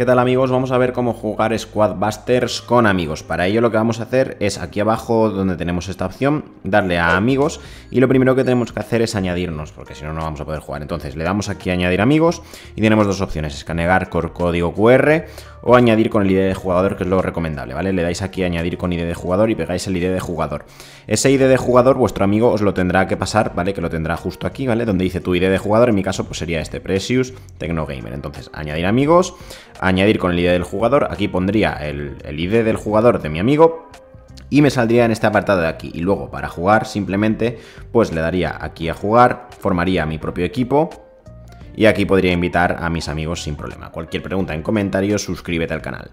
¿Qué tal amigos? Vamos a ver cómo jugar Squad Busters con amigos. Para ello lo que vamos a hacer es aquí abajo donde tenemos esta opción, darle a amigos y lo primero que tenemos que hacer es añadirnos, porque si no, no vamos a poder jugar. Entonces le damos aquí a añadir amigos y tenemos dos opciones, escanear con código QR o añadir con el ID de jugador, que es lo recomendable, ¿vale? Le dais aquí a añadir con ID de jugador y pegáis el ID de jugador. Ese ID de jugador vuestro amigo os lo tendrá que pasar, ¿vale? Que lo tendrá justo aquí, ¿vale? Donde dice tu ID de jugador, en mi caso pues sería este, Precious Technogamer. Entonces, añadir amigos, añadir con el ID del jugador, aquí pondría el, ID del jugador de mi amigo, y me saldría en este apartado de aquí. Y luego para jugar simplemente pues le daría aquí a jugar, formaría mi propio equipo y aquí podría invitar a mis amigos sin problema. Cualquier pregunta en comentarios, suscríbete al canal.